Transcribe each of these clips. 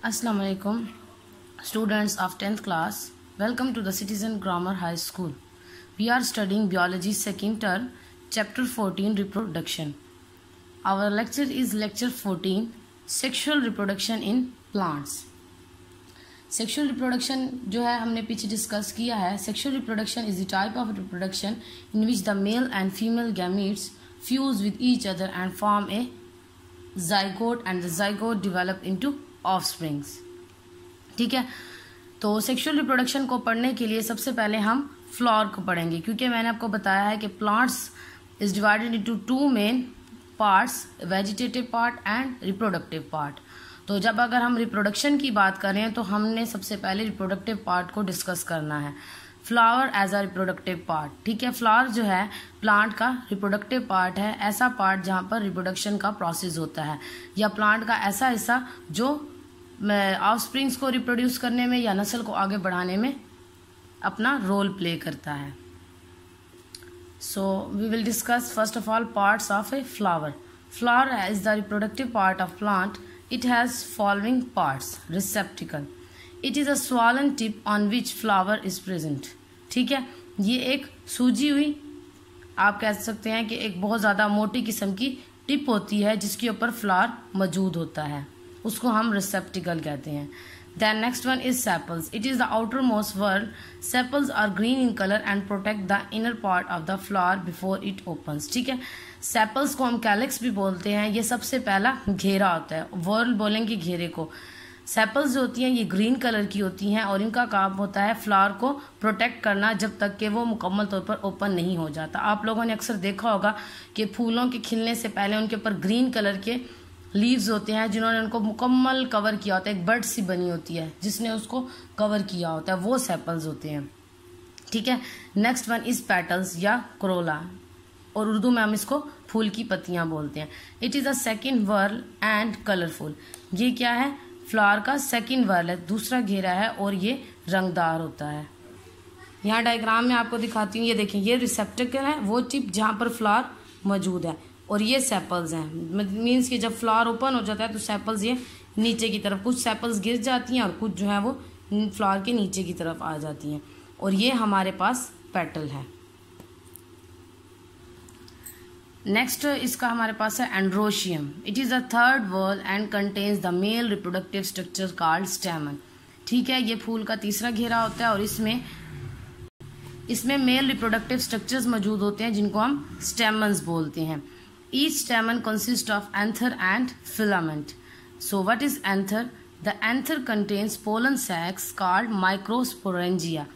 Assalamu alaikum, students of 10th class. Welcome to the Citizen Grammar High School. We are studying biology second term, chapter 14 reproduction. Our lecture is lecture 14 sexual reproduction in plants. Sexual reproduction जो है हमने पीछे discuss किया है sexual reproduction is the type of reproduction in which the male and female gametes fuse with each other and form a zygote and the zygote develop into off springs ठीक है? तो sexual reproduction को पढ़ने के लिए सबसे पहले हम फ्लॉर को पढ़ेंगे, क्योंकि मैंने आपको बताया है कि plants is divided into two main parts vegetative part and reproductive part तो जब अगर हम रिप्रोडक्शन की बात करें तो हमने सबसे पहले रिप्रोडक्टिव पार्ट को डिस्कस करना है। Flower as a reproductive part ठीक है? फ्लावर जो है प्लांट का रिप्रोडक्टिव पार्ट है, ऐसा पार्ट जहाँ पर रिप्रोडक्शन का प्रोसेस होता है, या प्लांट का ऐसा हिस्सा जो ऑफ़ स्प्रिंग्स को रिप्रोड्यूस करने में या नस्ल को आगे बढ़ाने में अपना रोल प्ले करता है। So we will discuss first of all parts of a flower flower is the reproductive part of plant it has following parts. Receptacle. It is a swollen tip on which flower is present. ठीक है? ये एक सूजी हुई। आप कह सकते हैं कि एक बहुत ज़्यादा मोटी किस्म की टिप होती है जिसके ऊपर फ्लावर मौजूद होता है। उसको हम रिसेप्टिकल कहते हैं। Then next one is sepals it is the outer most whorl sepals are green in colour and protect the inner part of the flower before it opens ठीक है? सेपल्स को हम कैलिक्स भी बोलते हैं। ये सबसे पहला घेरा होता है। वर्ल्ड बोलेंगे घेरे को। सेपल्स जो होती हैं, ये ग्रीन कलर की होती हैं और इनका काम होता है फ्लावर को प्रोटेक्ट करना जब तक कि वो मुकम्मल तौर पर ओपन नहीं हो जाता। आप लोगों ने अक्सर देखा होगा कि फूलों के खिलने से पहले उनके ऊपर ग्रीन कलर के लीव्स होते हैं जिन्होंने उनको मुकम्मल कवर किया होता है, एक बर्ड सी बनी होती है, जिसने उसको कवर किया होता है, वो सेपल्स होते हैं। ठीक है? नेक्स्ट वन इज़ पेटल्स या क्रोला और उर्दू में हम इसको फूल की पत्तियाँ बोलते हैं। It is a second whorl and colourful ये क्या है? फ्लावर का सेकेंड वर्ल है, दूसरा घेरा है और ये रंगदार होता है। यहाँ डायग्राम में आपको दिखाती हूँ, ये देखें, ये रिसेप्टिकल है, वो टिप जहाँ पर फ्लावर मौजूद है। और ये सेपल्स हैं। मीन्स कि जब फ्लावर ओपन हो जाता है तो सेपल्स ये नीचे की तरफ़, कुछ सेपल्स गिर जाती हैं और कुछ जो है वो फ्लावर के नीचे की तरफ़ आ जाती हैं। और ये हमारे पास पेटल है। नेक्स्ट इसका हमारे पास है androecium it is the third whorl and contains the male reproductive structure called stamen ठीक है, ये फूल का तीसरा घेरा होता है और इसमें इसमें मेल रिप्रोडक्टिव स्ट्रक्चर्स मौजूद होते हैं, जिनको हम स्टेमन्स बोलते हैं। Each stamen consist of anther and filament so what is anther the anther contains pollen sacs called microsporangia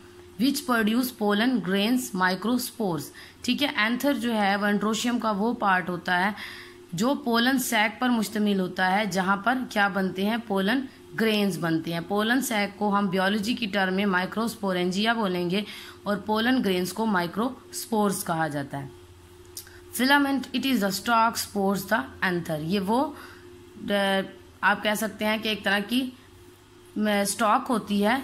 which produce pollen grains microspores ठीक है एंथर जो है वेंट्रोशियम का वो पार्ट होता है, जो पोलन सैक पर मुश्तमिल होता है, जहाँ पर क्या बनते हैं? पोलन ग्रेन्स बनते हैं। पोलन सैक को हम बियोलॉजी की टर्म में माइक्रोस्पोरेंजिया बोलेंगे और पोलन ग्रेन्स को माइक्रोस्पोर्स कहा जाता है। Filament it is the stalk supports the anther ये वो आप कह सकते हैं कि एक तरह की स्टॉक होती है,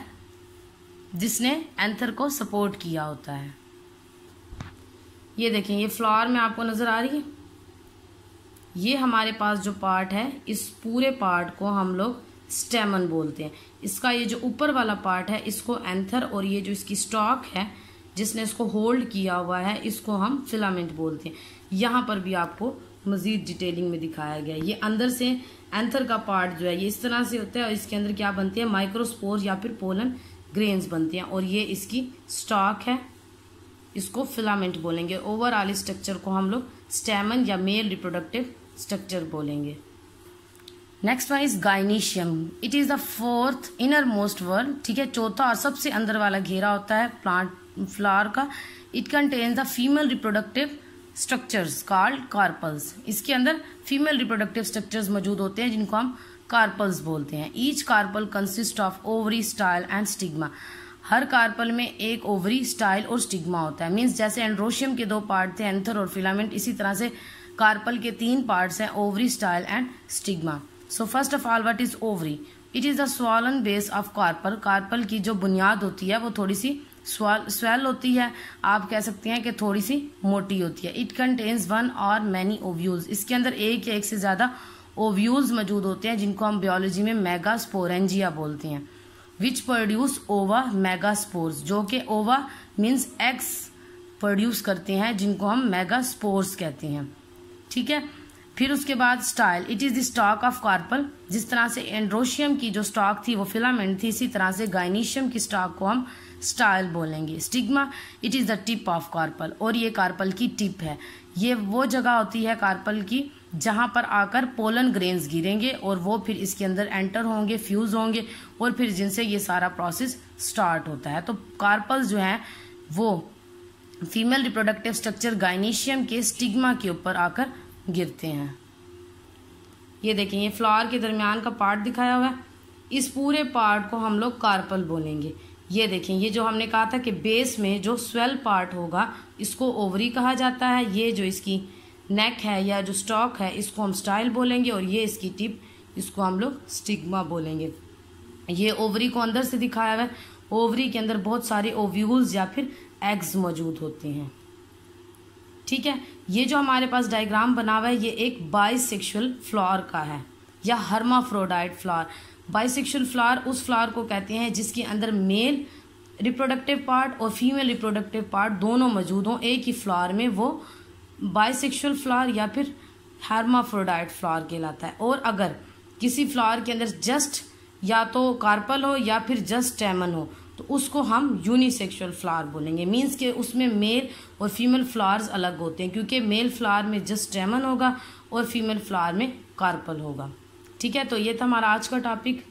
जिसने एंथर को सपोर्ट किया होता है। ये देखें, ये फ्लावर में आपको नज़र आ रही है? ये हमारे पास जो पार्ट है, इस पूरे पार्ट को हम लोग स्टेमन बोलते हैं। इसका ये जो ऊपर वाला पार्ट है, इसको एंथर और ये जो इसकी स्टॉक है जिसने इसको होल्ड किया हुआ है, इसको हम फिलामेंट बोलते हैं। यहाँ पर भी आपको मजीद डिटेलिंग में दिखाया गया है। ये अंदर से एंथर का पार्ट जो है, ये इस तरह से होता है और इसके अंदर क्या बनते हैं? माइक्रोस्पोर या फिर पोलन ग्रेन्स बनते हैं और ये इसकी स्टॉक है। इसको फिलामेंट बोलेंगे। ओवरऑल स्ट्रक्चर को हम लोग स्टेमन या मेल रिप्रोडक्टिव स्ट्रक्चर बोलेंगे। Next one is gynoecium it is the fourth inner most whorl ठीक है? चौथा और सबसे अंदर वाला घेरा होता है प्लांट फ्लावर का it contains the female reproductive structures called carpels इसके अंदर फीमेल रिप्रोडक्टिव स्ट्रक्चर्स मौजूद होते हैं, जिनको हम कार्पल्स बोलते हैं। Each carpel consist of ovary style and stigma her carpel में एक ओवरी स्टाइल और स्टिग्मा होता है। मीन्स जैसे एंड्रोशियम के दो पार्ट थे एंथर और फिलामेंट इसी तरह से कार्पल के तीन पार्ट्स हैं ovary style and stigma so first of all what is ovary it is the swollen base of carpel carpel की जो बुनियाद होती है, वो थोड़ी सी स्वेल होती है, आप कह सकते हैं कि थोड़ी सी मोटी होती है। It contains one or many ovules इसके अंदर एक या एक से ज़्यादा ओव्यूल्स मौजूद होते हैं, जिनको हम बायोलॉजी में मेगास्पोरेंजिया बोलते हैं विच प्रोड्यूस ओवा मेगास्पोर्स जो कि ओवा मीन्स एक्स प्रोड्यूस करते हैं, जिनको हम मेगास्पोर्स कहते हैं। ठीक है? फिर उसके बाद style it is the stalk of carpel जिस तरह से एंड्रोशियम की जो स्टॉक थी, वो फिलामेंट थी, इसी तरह से गाइनीशियम की स्टॉक को हम स्टाइल बोलेंगे. Stigma it is the tip of carpel और ये कार्पल की टिप है. ये वो जगह होती है कार्पल की, जहाँ पर आकर पोलन ग्रेन्स गिरेंगे और वो फिर इसके अंदर एंटर होंगे फ्यूज होंगे और फिर जिनसे ये सारा प्रोसेस स्टार्ट होता है. तो कार्पल्स जो हैं, वो फीमेल रिप्रोडक्टिव स्ट्रक्चर गाइनीशियम के स्टिग्मा के ऊपर आकर गिरते हैं। ये देखें, ये फ्लावर के दरमियान का पार्ट दिखाया हुआ है। इस पूरे पार्ट को हम लोग कार्पल बोलेंगे। ये देखें, ये जो हमने कहा था कि बेस में जो स्वेल पार्ट होगा, इसको ओवरी कहा जाता है। ये जो इसकी नेक है या जो स्टॉक है, इसको हम स्टाइल बोलेंगे और ये इसकी टिप, इसको हम लोग स्टिग्मा बोलेंगे। ये ओवरी को अंदर से दिखाया हुआ है। ओवरी के अंदर बहुत सारे ओव्यूल्स या फिर एग्स मौजूद होते हैं। ठीक है? ये जो हमारे पास डायग्राम बना हुआ है, ये एक बाइसेक्सुअल फ्लावर का है, या हर्माफ्रोडाइट फ्लावर बाइसेक्सुअल फ्लावर उस फ्लावर को कहते हैं जिसके अंदर मेल रिप्रोडक्टिव पार्ट और फीमेल रिप्रोडक्टिव पार्ट दोनों मौजूद हों, एक ही फ्लावर में वो बाइसेक्सुअल फ्लावर या फिर हर्माफ्रोडाइट फ्लावर कहलाता है। और अगर किसी फ्लावर के अंदर जस्ट या तो कार्पल हो या फिर जस्ट टैमन हो तो उसको हम यूनिसेक्सुअल फ्लावर बोलेंगे। मीन्स के उसमें मेल और फीमेल फ्लावर्स अलग होते हैं, क्योंकि मेल फ्लावर में जस्ट स्टेमन होगा और फीमेल फ्लावर में कार्पल होगा। ठीक है तो ये था हमारा आज का टॉपिक